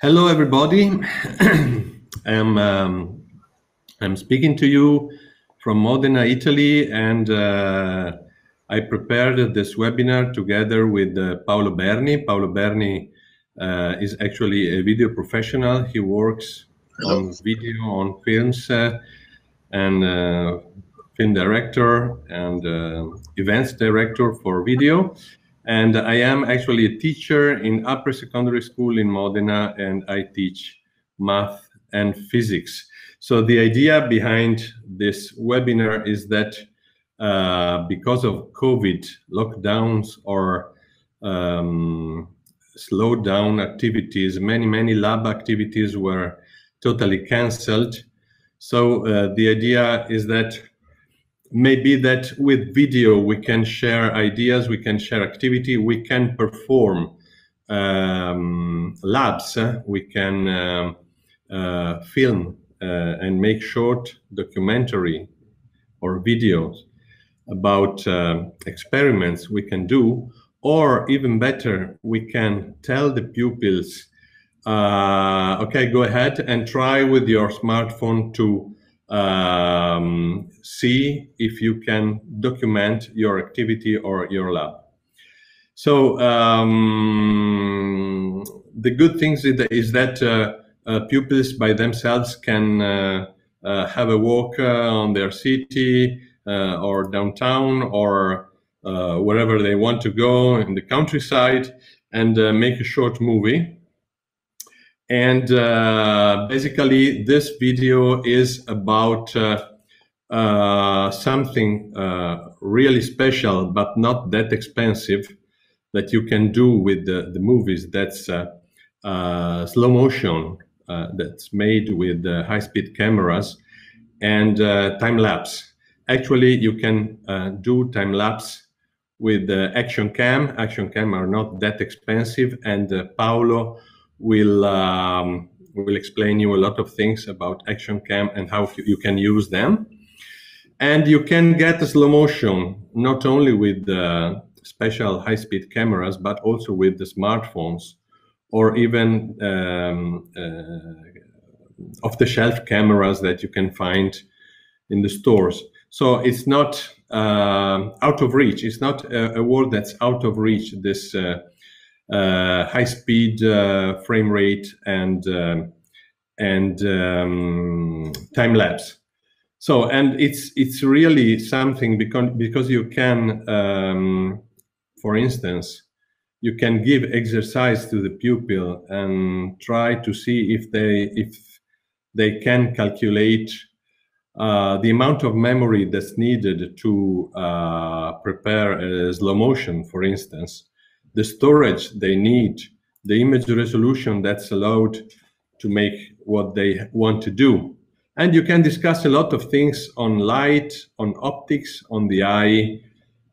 Hello, everybody. I'm um, I'm speaking to you from Modena, Italy, and uh, I prepared this webinar together with uh, Paolo Berni. Paolo Berni uh, is actually a video professional. He works on video, on films, uh, and uh, film director and uh, events director for video. And I am actually a teacher in upper secondary school in Modena, and I teach math and physics. So the idea behind this webinar is that uh, because of COVID lockdowns or um, slowed down activities, many, many lab activities were totally canceled. So uh, the idea is that maybe that with video we can share ideas, we can share activity, we can perform um, labs, we can um, uh, film uh, and make short documentary or videos about uh, experiments we can do, or even better, we can tell the pupils, uh, okay, go ahead and try with your smartphone to um, see if you can document your activity or your lab. So um, the good things is that uh, uh, pupils by themselves can uh, uh have a walk uh, on their city uh, or downtown or wherever they want to go in the countryside and make a short movie and uh, basically, this video is about uh, uh, something uh, really special, but not that expensive, that you can do with the, the movies. That's uh, uh, slow motion, that's made with high speed cameras and time lapse. Actually, you can do time lapse with the Action Cam. Action Cam are not that expensive, and Paolo will um, will explain you a lot of things about action cam and how you can use them. And you can get slow motion not only with the special high speed cameras but also with the smartphones or even um, uh, off the shelf cameras that you can find in the stores. So it's not uh, out of reach. It's not a, a, world that's out of reach this uh, high speed uh, frame rate and um, and um, time lapse. So and it's it's really something because because you can, um, for instance, you can give exercise to the pupil and try to see if they if they can calculate uh, the amount of memory that's needed to uh, prepare a slow motion, for instance, the storage they need, the image resolution that's allowed to make what they want to do. And you can discuss a lot of things on light, on optics, on the eye.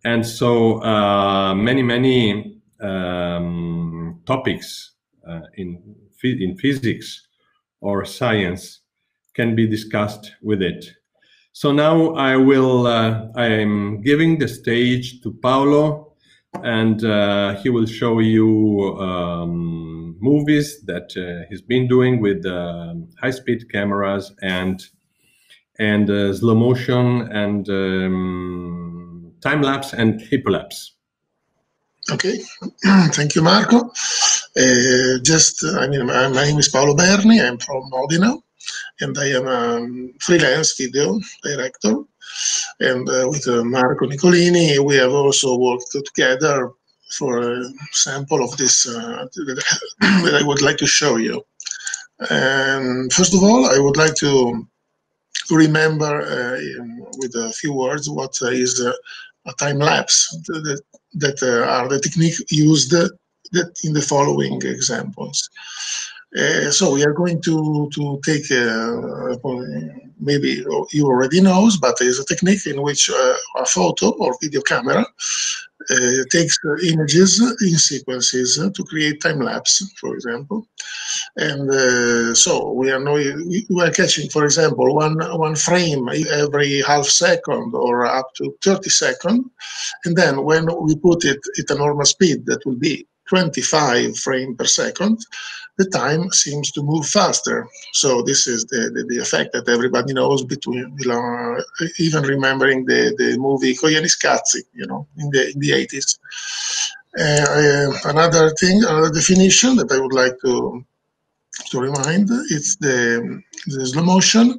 And so uh, many, many um, topics uh, in, in physics or science can be discussed with it. So now I will, uh, I am giving the stage to Paolo and uh, he will show you um, movies that uh, he's been doing with uh, high-speed cameras and and uh, slow motion and um, time lapse and hyperlapse. Okay, thank you, Marco. Uh, just, I mean, my, my, name is Paolo Berni. I'm from Modena, and I am a freelance video director and uh, with uh, Marco Nicolini, we have also worked together for a sample of this uh, that I would like to show you. And first of all, I would like to remember uh, with a few words what is uh, a time lapse that, that are the technique used that in the following examples. So we are going to to take maybe you already knows, but there's a technique in which uh, a photo or video camera uh, takes images in sequences to create time lapse, for example. And uh, so we are now we are catching, for example, one one frame every half second or up to 30 seconds, and then when we put it at a normal speed, that will be 25 frames per second, the time seems to move faster. So this is the, the, the effect that everybody knows between, you know, even remembering the, the movie Koyaanisqatsi, you know, in the, in the 80s. Uh, another thing, another definition that I would like to to remind, it's the, the slow motion.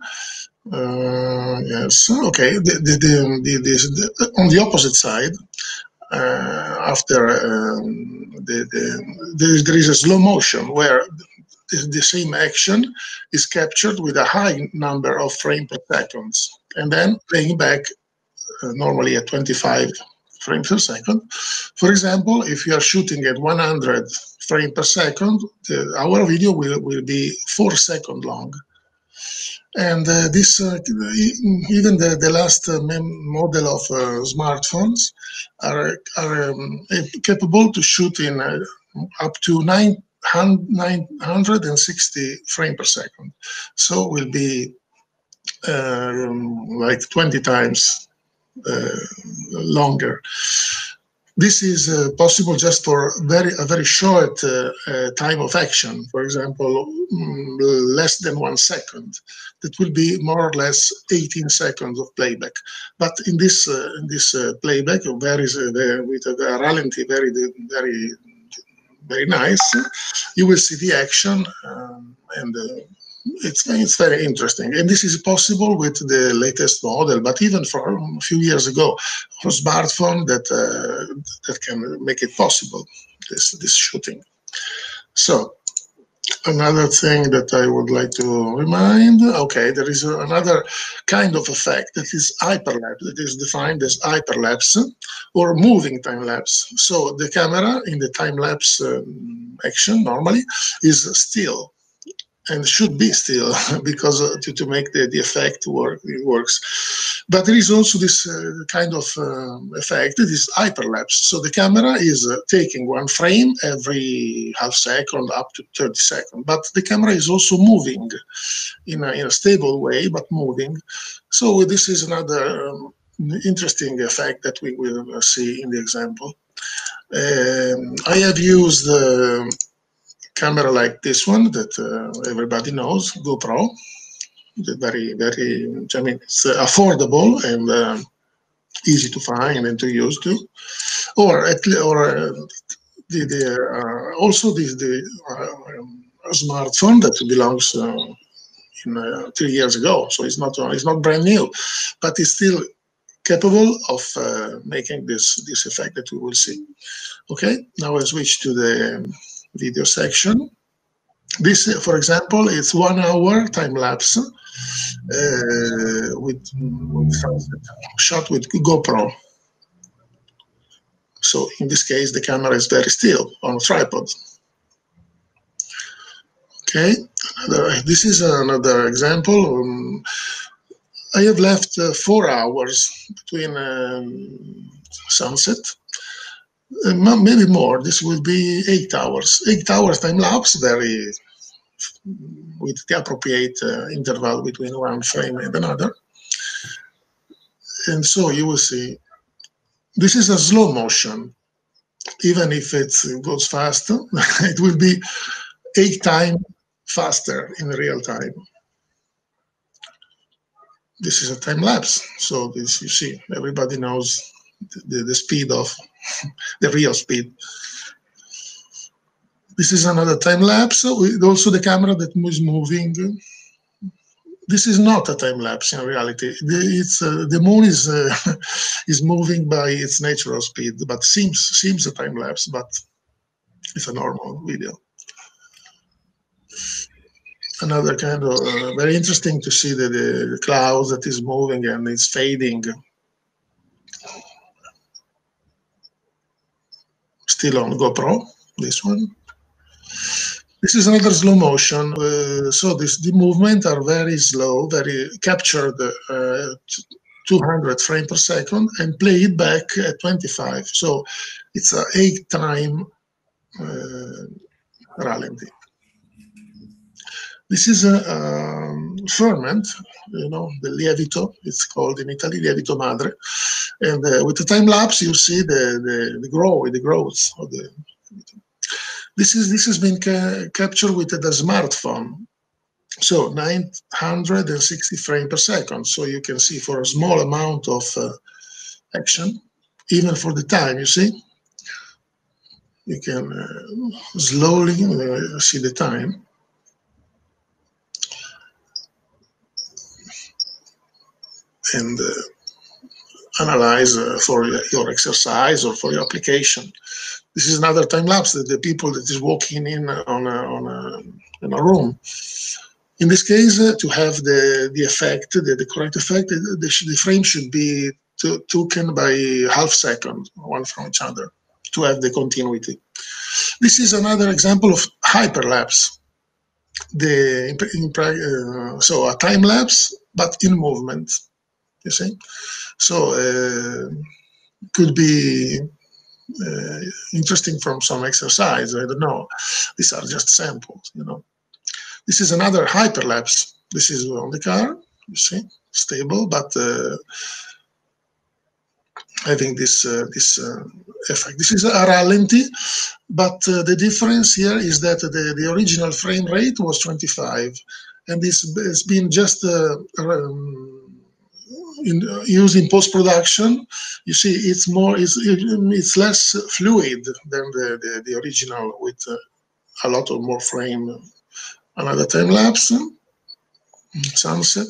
Uh, yes, okay. The, the, the, on the opposite side, uh, after um, the, the, there, there is a slow motion where the, the, same action is captured with a high number of frames per seconds and then playing back uh, normally at 25 frames per second. For example, if you are shooting at 100 frames per second, the, our video will, will be four seconds long. And uh, this, uh, even the, the last uh, model of smartphones are, are um, capable to shoot in up to 960 frames per second. So will be um, like 20 times uh, longer. This is uh, possible just for very a very short uh, uh, time of action. For example, mm, less than one second. That will be more or less 18 seconds of playback. But in this uh, in this uh, playback, varies the, with a ralenti very very very nice. You will see the action um, and it's it's very interesting, and this is possible with the latest model. But even from a few years ago, for smartphone that uh, that can make it possible this this shooting. So another thing that I would like to remind, okay, there is another kind of effect that is hyperlapse, that is defined as hyperlapse or moving time lapse. So the camera in the time lapse um, action normally is still and should be still because uh, to, to make the, the effect work it works. But there is also this uh, kind of um, effect this hyperlapse so the camera is uh, taking one frame every half second up to 30 seconds but the camera is also moving in a, in a stable way but moving. So this is another um, interesting effect that we will uh, see in the example. Um, I have used uh, camera like this one that uh, everybody knows, GoPro. Very, very, I mean, it's uh, affordable and uh, easy to find and to use too. Or at or uh, the, the uh, also the, the um, smartphone that belongs in, three years ago. So it's not it's not brand new, but it's still capable of making this this effect that we will see. Okay, now I switch to the video section. This, for example, is one hour time lapse uh, with, with shot with GoPro. So in this case, the camera is very still on a tripod. Okay, another, this is another example. Um, I have left uh, four hours between um, sunset maybe more. This will be eight hours. Eight hours time lapse, very with the appropriate uh, interval between one frame and another. And so you will see this is a slow motion. Even if it goes fast, it will be eight times faster in real time. This is a time lapse. So this you see, everybody knows the, the speed of the real speed. This is another time lapse with also the camera that is moving. This is not a time lapse in reality. It's uh, the moon is uh, is moving by its natural speed, but seems seems a time lapse, but it's a normal video. Another kind of uh, very interesting to see the, the clouds that is moving and it's fading still on GoPro, this one. This is another slow motion. Uh, so this, the movement are very slow, very captured uh, 200 frames per second and play it back at 25. So it's a eight time uh, ralenti. This is a um, ferment, you know, the lievito, it's called in Italy, lievito madre. And uh, with the time lapse, you see the, the, the grow, the growth of the This is this has been ca captured with the smartphone. So 960 frames per second. So you can see for a small amount of uh, action, even for the time, you see, you can uh, slowly uh, see the time. And uh, analyze uh, for your exercise or for your application. This is another time lapse that the people that is walking in on a, on a, in a room. In this case, uh, to have the, the effect, the, the correct effect, the, the frame should be taken by half second, one from each other, to have the continuity. This is another example of hyperlapse. The uh, so a time lapse, but in movement. You see, so uh, could be uh, interesting from some exercise. I don't know. These are just samples, you know. This is another hyperlapse. This is on the car, you see, stable, but uh, think this uh, this uh, effect. This is a ralenti, but uh, the difference here is that the, the original frame rate was 25, and this has been just uh, um, in, uh, used in post production, you see it's more it's, it's less fluid than the, the, the original with uh, a lot of more frame. Another time lapse, sunset.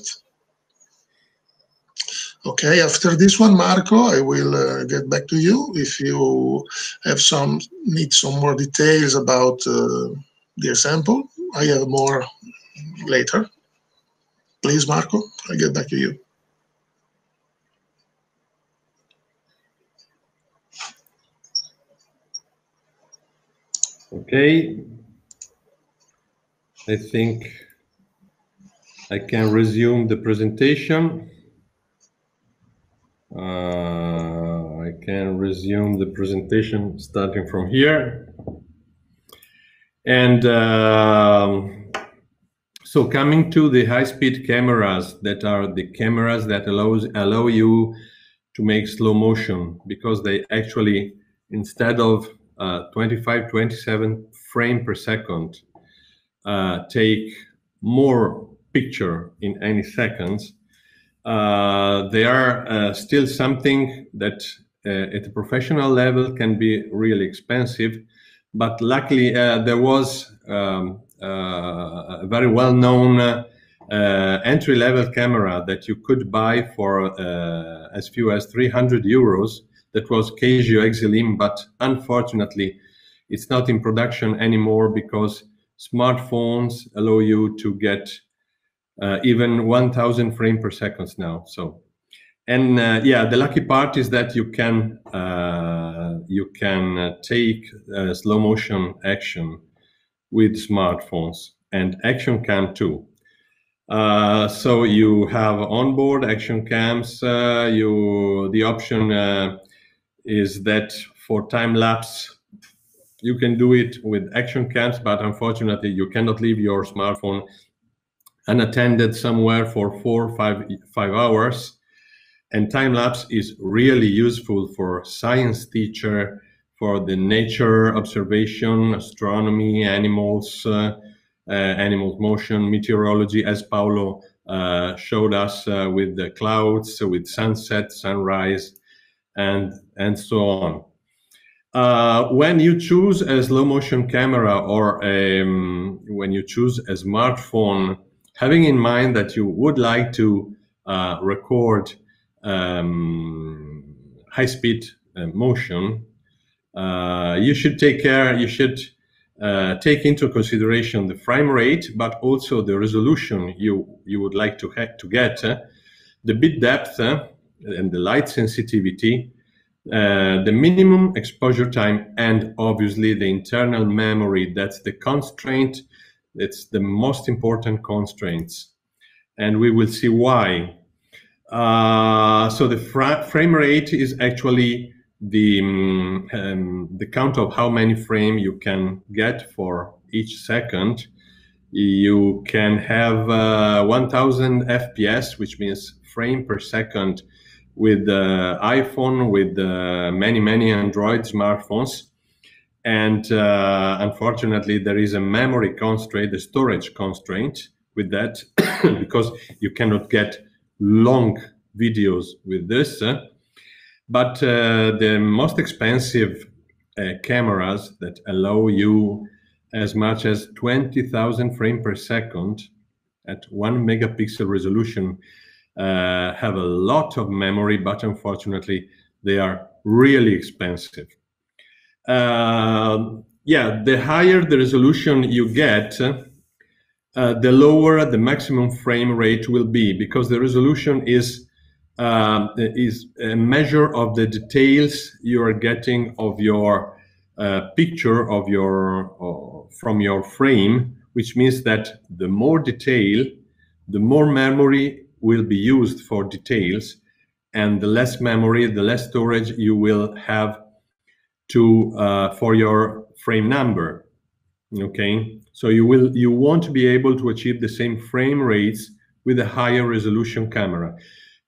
Okay, after this one, Marco, I will uh, get back to you if you have some need some more details about uh, the example. I have more later. Please, Marco, I get back to you. Okay. I think I can resume the presentation. Uh, I can resume the presentation starting from here. And uh, so coming to the high-speed cameras that are the cameras that allows allow you to make slow motion because they actually instead of uh, 25, 27 frame per second uh, take more picture in any seconds, uh, they are uh, still something that uh, at a professional level can be really expensive. But luckily, uh, there was um, a very well-known entry-level camera that you could buy for as few as 300 euros that was Casio Exilim, but unfortunately, it's not in production anymore because smartphones allow you to get uh, even 1000 frame per seconds now. So, and uh, yeah, the lucky part is that you can uh, you can uh, take uh, slow motion action with smartphones and action cam too. Uh, so you have onboard action cams. you the option is that for time lapse, you can do it with action cams, but unfortunately, you cannot leave your smartphone unattended somewhere for four, five, five hours. And time lapse is really useful for science teacher, for the nature observation, astronomy, animals, uh, uh, animal motion, meteorology, as Paolo uh, showed us uh, with the clouds, with sunset, sunrise, and and so on. Uh, when you choose a slow motion camera or um, when you choose a smartphone, having in mind that you would like to uh, record um, high speed uh, motion, uh, you should take care, you should uh, take into consideration the frame rate, but also the resolution you, you would like to, to get, uh, the bit depth and the light sensitivity, uh, the minimum exposure time, and obviously the internal memory. That's the constraint. It's the most important constraints. And we will see why. Uh, so the frame rate is actually the, um, um, the count of how many frame you can get for each second. You can have uh, 1000 FPS, which means frame per second with the iPhone, with many, many Android smartphones. and uh, unfortunately there is a memory constraint, a storage constraint with that, because you cannot get long videos with this. Uh, but uh, the most expensive cameras that allow you as much as 20,000 frames per second at one megapixel resolution uh, have a lot of memory, but unfortunately they are really expensive. Uh, yeah, the higher the resolution you get, uh, the lower the maximum frame rate will be because the resolution is uh, is a measure of the details you are getting of your uh, picture of your from your frame, which means that the more detail, the more memory will be used for details, and the less memory, the less storage you will have to uh, for your frame number. Okay, so you will you won't be able to achieve the same frame rates with a higher resolution camera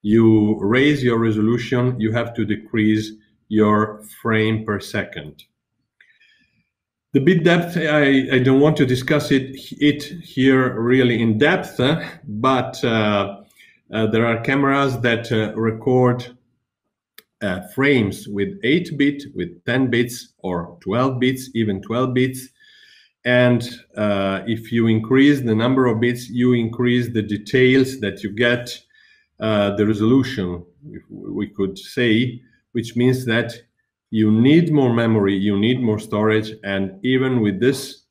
you raise your resolution, you have to decrease your frame per second. The bit depth, I, I don't want to discuss it, it here really in depth, but uh, there are cameras that uh, record uh, frames with 8 bit, with 10 bits, or 12 bits, even 12 bits. And uh, if you increase the number of bits, you increase the details that you get uh, the resolution, we could say, which means that you need more memory, you need more storage, and even with this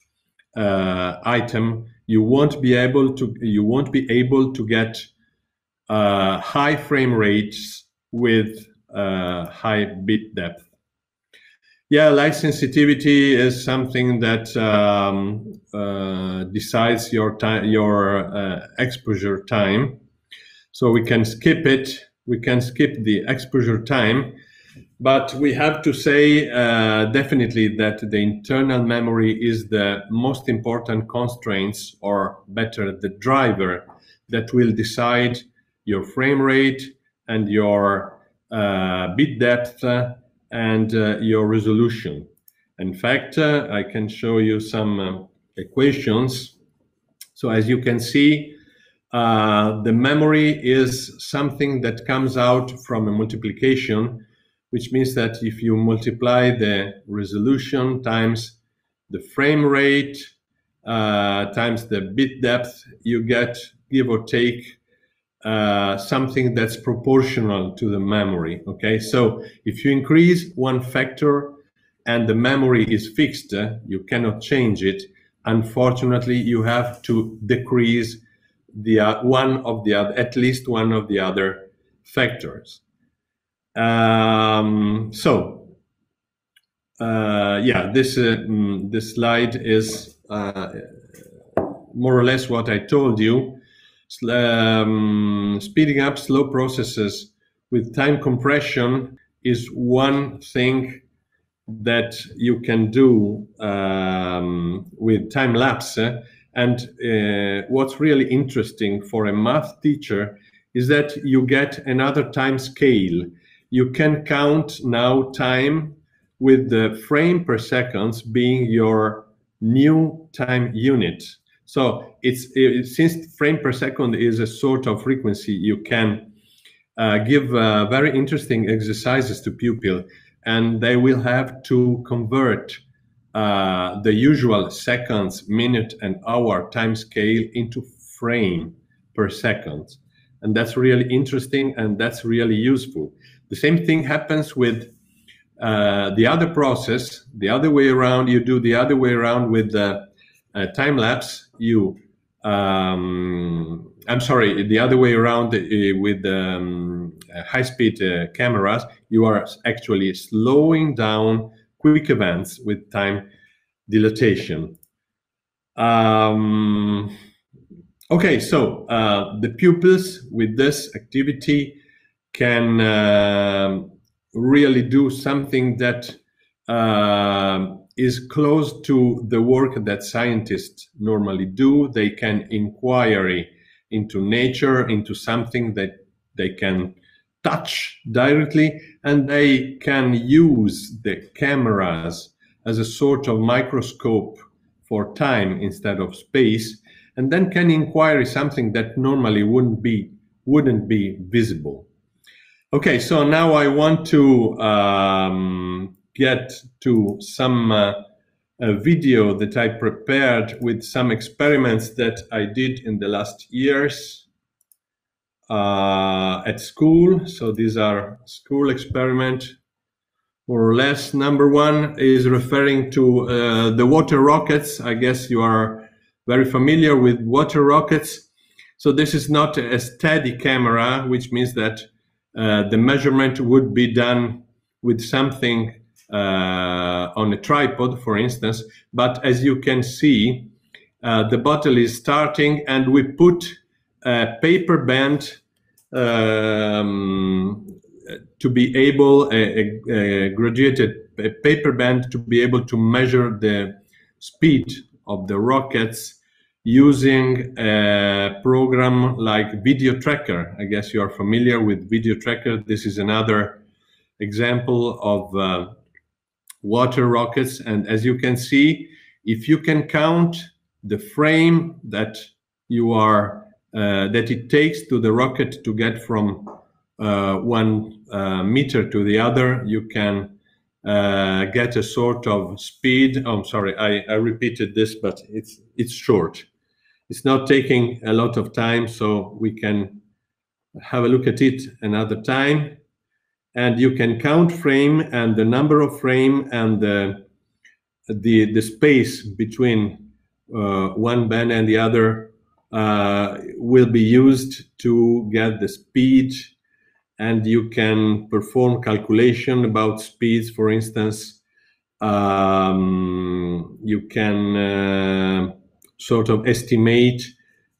uh, item, you won't be able to you won't be able to get uh, high frame rates with uh, high bit depth. Yeah, light sensitivity is something that um, uh, decides your time, your uh, exposure time. So we can skip it. We can skip the exposure time, but we have to say uh, definitely that the internal memory is the most important constraints, or better, the driver that will decide your frame rate and your uh, bit depth and uh, your resolution. In fact, uh, I can show you some uh, equations. So as you can see, the memory is something that comes out from a multiplication, which means that if you multiply the resolution times the frame rate uh, times the bit depth, you get, give or take, uh, something that's proportional to the memory. Okay, so if you increase one factor and the memory is fixed, uh, you cannot change it. Unfortunately, you have to decrease the uh, one of the other, at least one of the other factors. Um, so, uh, yeah, this uh, mm, this slide is uh, more or less what I told you. Um, speeding up slow processes with time compression is one thing that you can do um, with time lapse and uh, what's really interesting for a math teacher is that you get another time scale. You can count now time with the frame per seconds being your new time unit. So it's it, since frame per second is a sort of frequency, you can uh, give uh, very interesting exercises to pupil, and they will have to convert uh, the usual seconds, minute, and hour time scale into frame per second. And that's really interesting and that's really useful. The same thing happens with uh, the other process, the other way around. You do the other way around with the uh, time lapse. You, um, I'm sorry, the other way around uh, with um, high speed uh, cameras. You are actually slowing down quick events with time dilatation. Um, okay, so uh, the pupils with this activity can uh, really do something that uh, is close to the work that scientists normally do. They can inquiry into nature, into something that they can touch directly, and they can use the cameras as a sort of microscope for time instead of space, and then can inquire something that normally wouldn't be wouldn't be visible. Okay, so now I want to um, get to some uh, video that I prepared with some experiments that I did in the last years uh, at school. So these are school experiment, more or less. Number one is referring to uh, the water rockets. I guess you are very familiar with water rockets. So this is not a steady camera, which means that uh, the measurement would be done with something on a tripod, for instance. But as you can see, uh, the bottle is starting and we put a paper band um, to be able, a, a, a graduated a paper band to be able to measure the speed of the rockets using a program like Video Tracker. I guess you are familiar with Video Tracker. This is another example of uh, water rockets. And as you can see, if you can count the frame that you are uh, that it takes to the rocket to get from uh, one uh, meter to the other, you can uh, get a sort of speed. Oh, I'm sorry, I, I repeated this, but it's it's short. It's not taking a lot of time, so we can have a look at it another time. And you can count frame and the number of frame and the the, the space between uh, one band and the other uh, will be used to get the speed. And you can perform calculation about speeds for instance um, you can uh, sort of estimate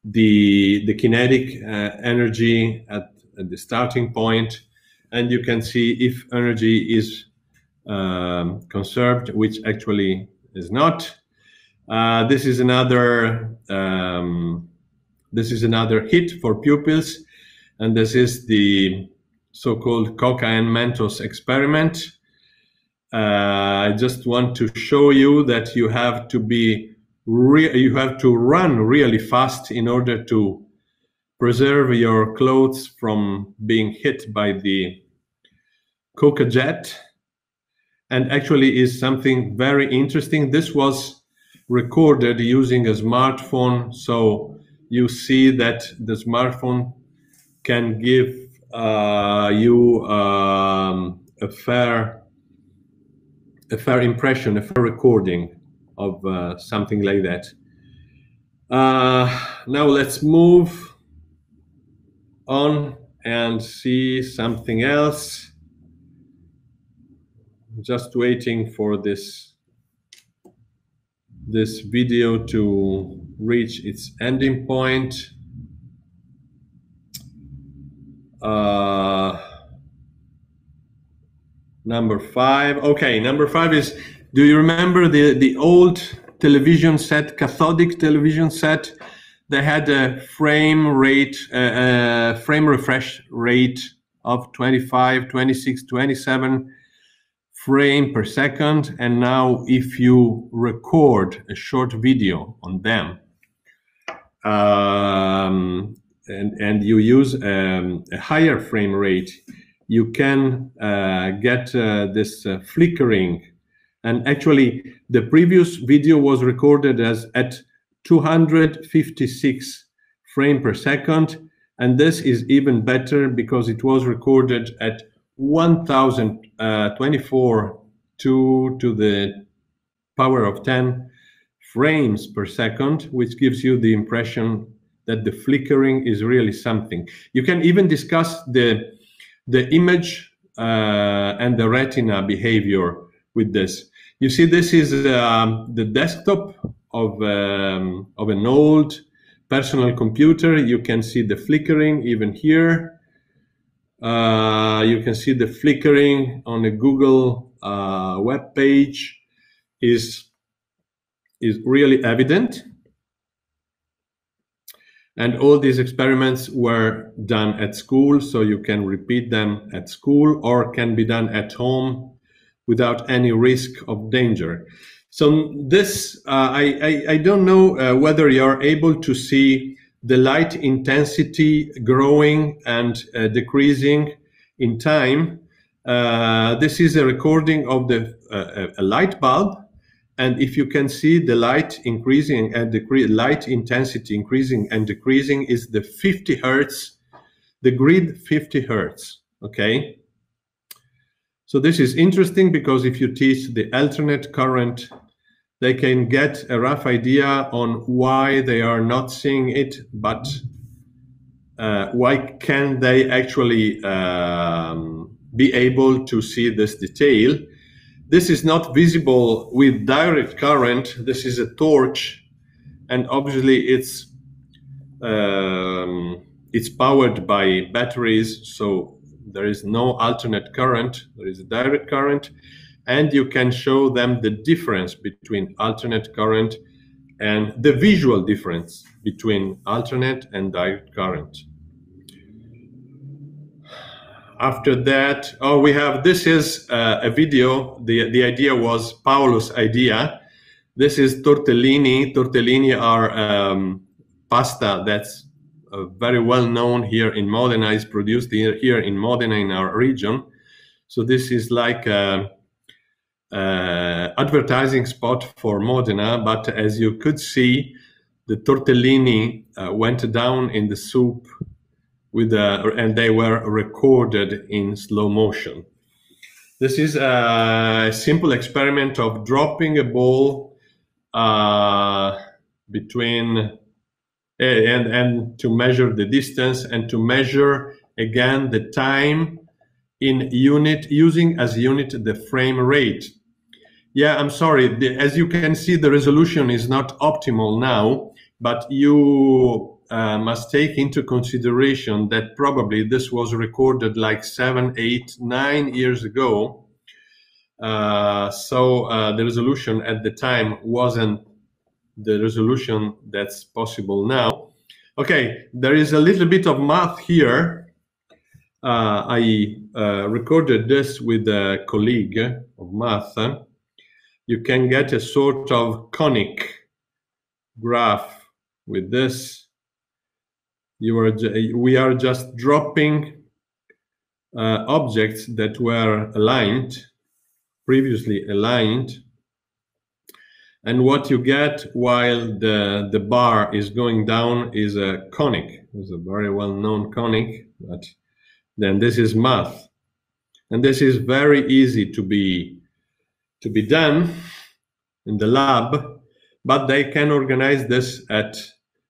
the the kinetic uh, energy at, at, the starting point and you can see if energy is um, conserved which actually is not uh, this is another um, this is another hit for pupils, and this is the so-called Coca and Mentos experiment. Uh, I just want to show you that you have to be you have to run really fast in order to preserve your clothes from being hit by the Coca jet. And actually is something very interesting. This was recorded using a smartphone. So you see that the smartphone can give uh, you um, a fair a fair impression, a fair recording of uh, something like that. Uh, now let's move on and see something else. Just waiting for this this video to reach its ending point. Uh, number five. Okay, number five is, do you remember the, the old television set, cathodic television set? They had a frame rate, uh, uh, frame refresh rate of 25, 26, 27 frame per second. And now if you record a short video on them, um, and, and you use um, a higher frame rate, you can uh, get uh, this uh, flickering. And actually, the previous video was recorded as at 256 frame per second. And this is even better because it was recorded at 1024 to, to the power of 10 frames per second, which gives you the impression that the flickering is really something. You can even discuss the, the image uh, and the retina behavior with this. You see, this is uh, the desktop of, um, of an old personal computer. You can see the flickering even here. Uh, you can see the flickering on a Google uh, web page is is really evident. And all these experiments were done at school, so you can repeat them at school or can be done at home without any risk of danger. So this, uh, I, I, I, don't know uh, whether you're able to see the light intensity growing and uh, decreasing in time. Uh, this is a recording of the uh, a light bulb. And if you can see the light increasing and decre light intensity increasing and decreasing is the 50 hertz, the grid 50 hertz, okay? So this is interesting because if you teach the alternate current, they can get a rough idea on why they are not seeing it, but uh, why can they actually um, be able to see this detail? This is not visible with direct current. This is a torch, and obviously it's um, it's powered by batteries, so there is no alternate current, there is a direct current, and you can show them the difference between alternate current and the visual difference between alternate and direct current. After that, oh, we have, this is uh, a video. The, the idea was Paolo's idea. This is tortellini. Tortellini are um, pasta that's uh, very well known here in Modena, is produced here, here in Modena in our region. So this is like a, a advertising spot for Modena, but as you could see, the tortellini uh, went down in the soup with the, and they were recorded in slow motion. This is a simple experiment of dropping a ball uh, between and, and to measure the distance and to measure again the time in unit using as unit the frame rate. Yeah, I'm sorry. As you can see, the resolution is not optimal now, but you uh, must take into consideration that probably this was recorded like seven, eight, nine years ago. Uh, so uh, the resolution at the time wasn't the resolution that's possible now. Okay, there is a little bit of math here. Uh, I uh, recorded this with a colleague of math. You can get a sort of conic graph with this. You are we are just dropping uh, objects that were aligned, previously aligned, and what you get while the, the bar is going down is a conic. It's a very well-known conic, but then this is math. And this is very easy to be, to be done in the lab, but they can organize this at,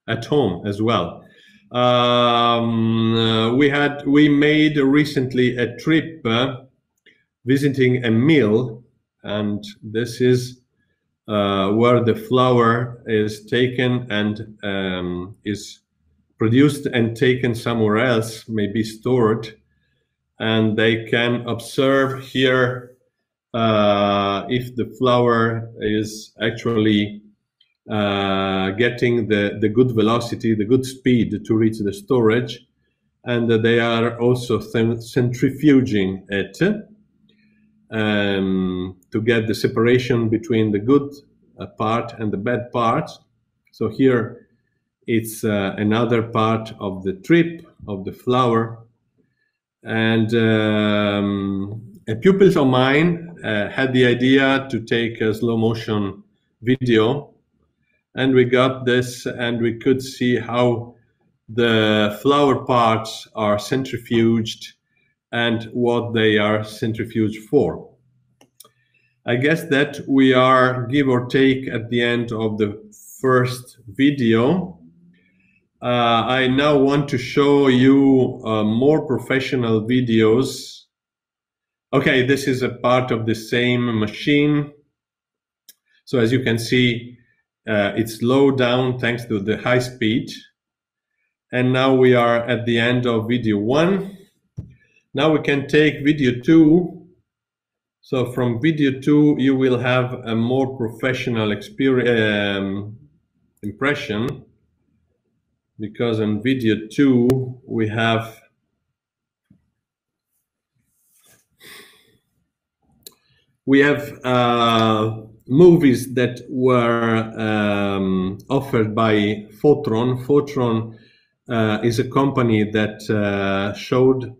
at home as well. Um, uh, we had, we made recently a trip uh, visiting a mill, and this is uh, where the flour is taken and um, is produced and taken somewhere else, may be stored, and they can observe here uh, if the flour is actually uh, getting the, the good velocity, the good speed to reach the storage, and they are also centrifuging it um, to get the separation between the good uh, part and the bad part. So here it's uh, another part of the trip of the flour. And um, a pupil of mine had the idea to take a slow motion video. And we got this and we could see how the flour parts are centrifuged and what they are centrifuged for. I guess that we are give or take at the end of the first video. Uh, I now want to show you uh, more professional videos. Okay, this is a part of the same machine. So as you can see, uh, it's slowed down thanks to the high speed. And now we are at the end of video one. Now we can take video two. So from video two, you will have a more professional experience, um, impression because in video two, we have we have uh, movies that were um, offered by Photron. Photron uh, is a company that uh, showed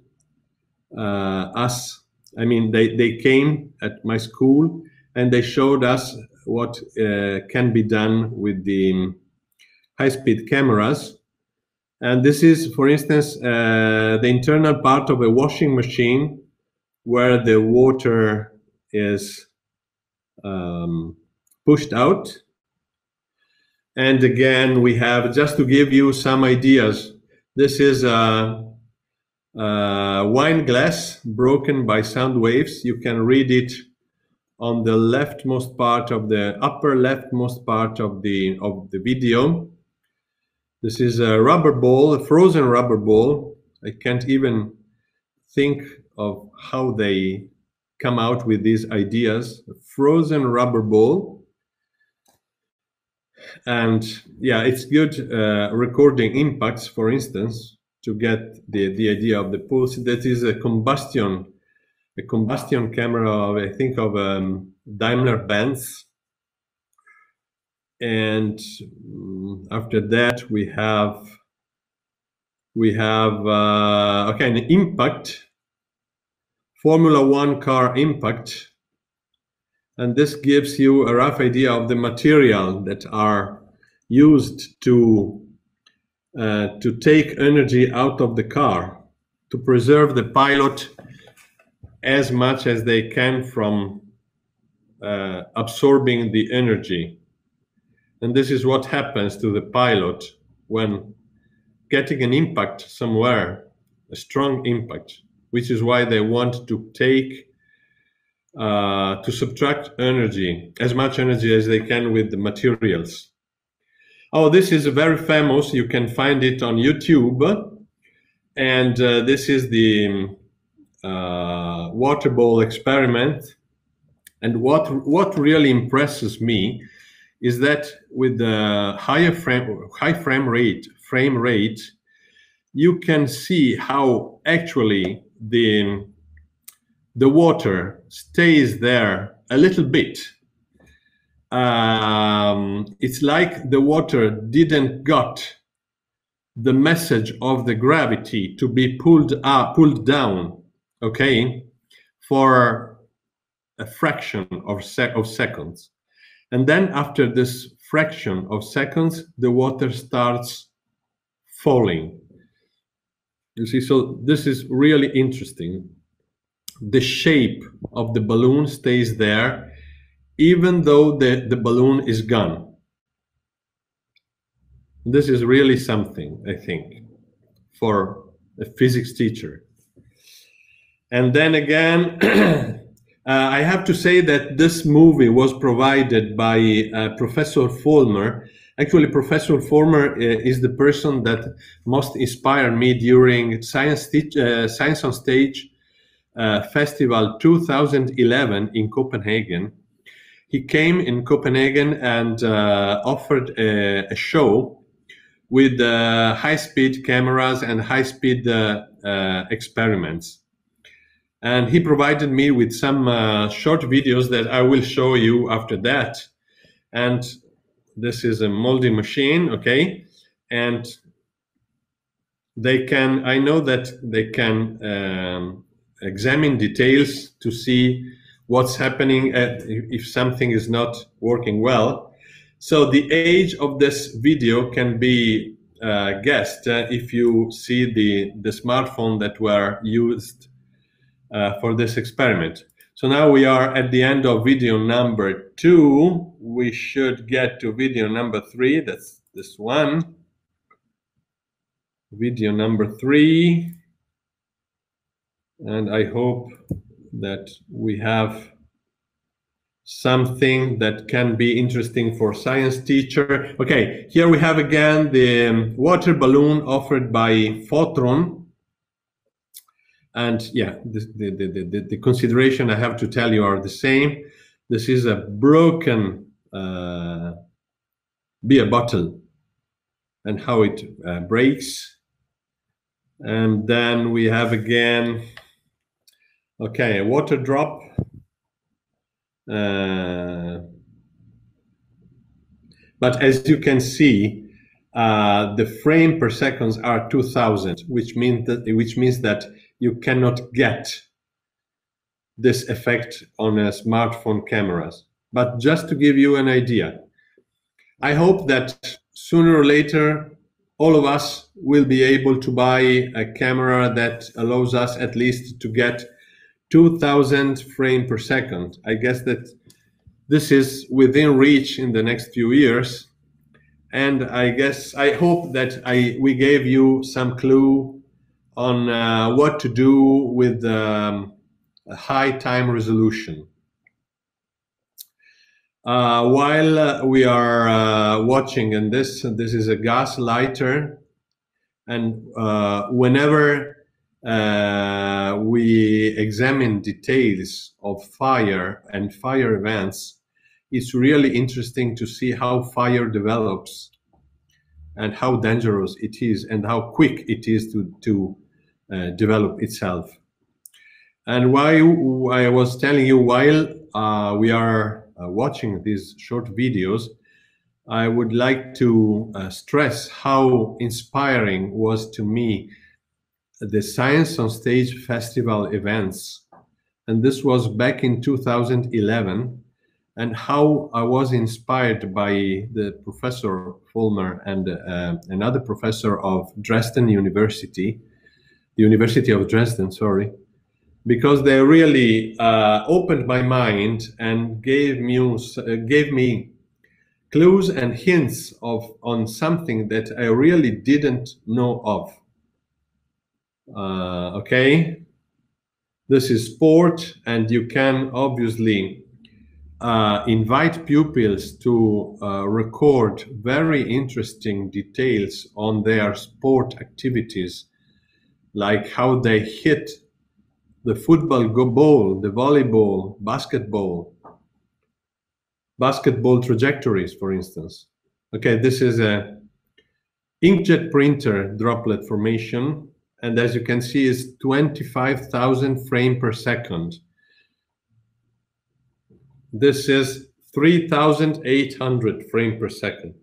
uh, us, I mean, they, they came at my school and they showed us what uh, can be done with the high-speed cameras. And this is, for instance, uh, the internal part of a washing machine where the water is um, pushed out. And again, we have, just to give you some ideas, this is a, a wine glass broken by sound waves. You can read it on the leftmost part of the upper leftmost part of the of the video. This is a rubber ball, a frozen rubber ball. I can't even think of how they come out with these ideas. Frozen rubber ball. And yeah, it's good uh, recording impacts, for instance, to get the, the idea of the pulse. That is a combustion, a combustion camera of, I think, of um, Daimler Benz. And um, after that, we have we have uh, okay an impact Formula One car impact. And this gives you a rough idea of the material that are used to, uh, to take energy out of the car, to preserve the pilot as much as they can from uh, absorbing the energy. And this is what happens to the pilot when getting an impact somewhere, a strong impact which is why they want to take uh, to subtract energy, as much energy as they can with the materials. Oh, this is very famous. You can find it on YouTube. And uh, this is the uh, water bowl experiment. And what, what really impresses me is that with the higher frame, high frame rate, frame rate, you can see how actually the the water stays there a little bit. Um, it's like the water didn't got the message of the gravity to be pulled up, pulled down, okay, for a fraction of, sec of seconds. And then after this fraction of seconds, the water starts falling you see, so this is really interesting. The shape of the balloon stays there, even though the, the balloon is gone. This is really something, I think, for a physics teacher. And then again, uh, I have to say that this movie was provided by uh, Professor Vollmer, Actually, Professor Vollmer uh, is the person that most inspired me during Science, uh, Science on Stage uh, Festival 2011 in Copenhagen. He came in Copenhagen and uh, offered a, a, show with uh, high-speed cameras and high-speed uh, experiments. And he provided me with some short videos that I will show you after that. And this is a molding machine, okay? And they can, I know that they can um, examine details to see what's happening at, if something is not working well. So the age of this video can be uh, guessed uh, if you see the, the smartphone that were used uh, for this experiment. So now we are at the end of video number two. We should get to video number three. That's this one. Video number three. And I hope that we have something that can be interesting for science teacher. Okay, here we have again the water balloon offered by Photron and yeah, the, the, the, the, consideration I have to tell you are the same. This is a broken uh, beer bottle and how it uh, breaks. And then we have again, okay, a water drop. Uh, but as you can see, uh, the frame per seconds are 2000, which means that which means that you cannot get this effect on smartphone cameras. But just to give you an idea, I hope that sooner or later all of us will be able to buy a camera that allows us at least to get 2000 frame per second. I guess that this is within reach in the next few years. And I guess I hope that I we gave you some clue on uh, what to do with um, high time resolution. Uh, while uh, we are uh, watching, and this this is a gas lighter, and uh, whenever uh, we examine details of fire and fire events, it's really interesting to see how fire develops and how dangerous it is and how quick it is to, to uh, develop itself. And why I was telling you while uh, we are uh, watching these short videos, I would like to uh, stress how inspiring was to me the Science on Stage Festival events. And this was back in 2011 and how I was inspired by the Professor Vollmer and uh, another professor of Dresden University, the University of Dresden, sorry, because they really uh, opened my mind and gave me uh, gave me clues and hints of on something that I really didn't know of. Uh, okay, this is sport, and you can obviously uh, invite pupils to uh, record very interesting details on their sport activities, like how they hit the football go ball, the volleyball, basketball, basketball trajectories, for instance. Okay, this is a inkjet printer droplet formation, and as you can see, is 25,000 frame per second. This is 3,800 frame per second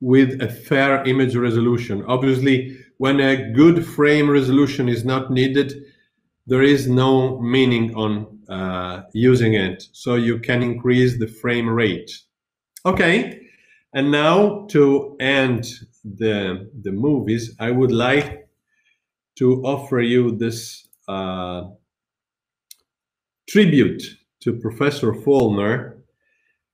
with a fair image resolution. Obviously, when a good frame resolution is not needed, there is no meaning on uh, using it. So you can increase the frame rate. Okay, and now to end the, the movies, I would like to offer you this uh, tribute to Professor Vollmer.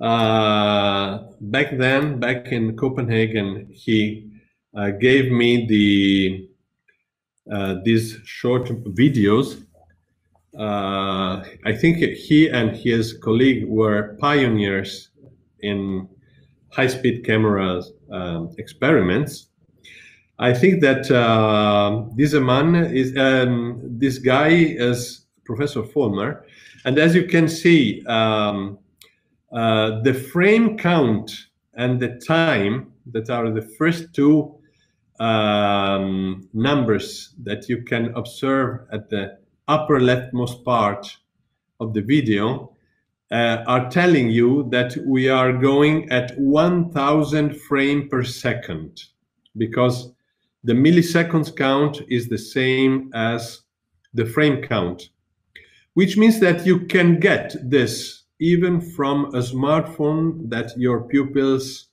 Uh, back then, back in Copenhagen, he uh, gave me the uh, these short videos. Uh, I think he and his colleague were pioneers in high-speed cameras um, experiments. I think that uh, this man is um, this guy is Professor Vollmer, and as you can see, um, uh, the frame count and the time that are the first two um, numbers that you can observe at the upper leftmost part of the video uh, are telling you that we are going at 1000 frame per second because the milliseconds count is the same as the frame count, which means that you can get this even from a smartphone that your pupils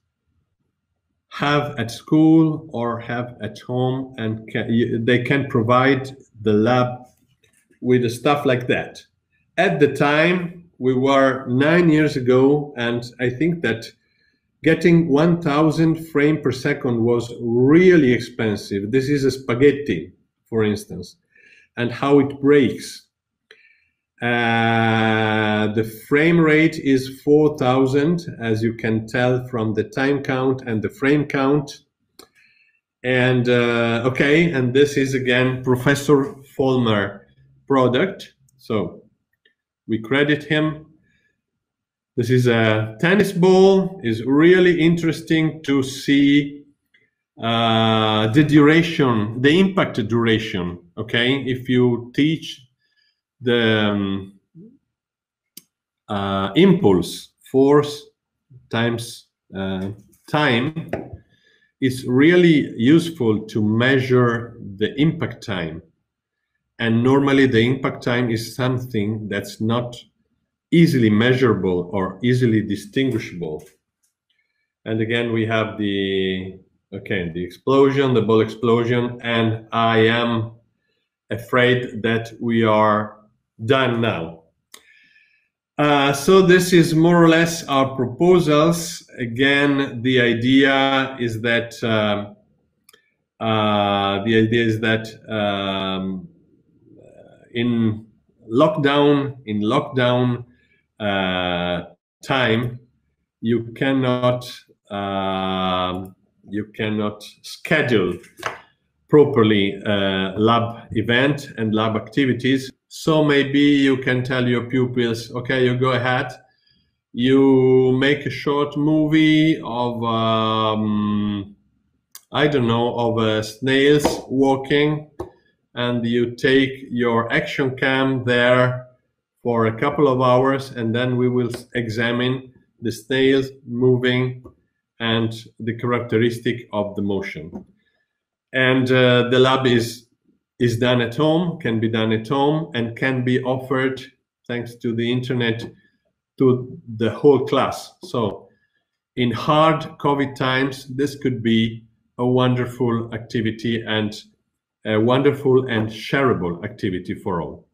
have at school or have at home and can, they can provide the lab with stuff like that. At the time, we were nine years ago, and I think that getting 1000 frame per second was really expensive. This is a spaghetti, for instance, and how it breaks. Uh, the frame rate is 4000, as you can tell from the time count and the frame count. And uh, okay, and this is again Professor Vollmer product. So we credit him. This is a tennis ball. is really interesting to see uh, the duration, the impact duration. Okay, if you teach the um, uh, impulse force times uh, time is really useful to measure the impact time. And normally the impact time is something that's not easily measurable or easily distinguishable. And again, we have the, okay, the explosion, the ball explosion, and I am afraid that we are done now. Uh, so this is more or less our proposals. Again, the idea is that um, uh, the idea is that um, in lockdown, in lockdown uh, time, you cannot uh, you cannot schedule properly uh, lab event and lab activities so maybe you can tell your pupils, okay, you go ahead, you make a short movie of, um, I don't know, of uh, snails walking, and you take your action cam there for a couple of hours, and then we will examine the snails moving and the characteristic of the motion. And uh, the lab is is done at home, can be done at home, and can be offered thanks to the internet to the whole class. So, in hard COVID times, this could be a wonderful activity and a wonderful and shareable activity for all.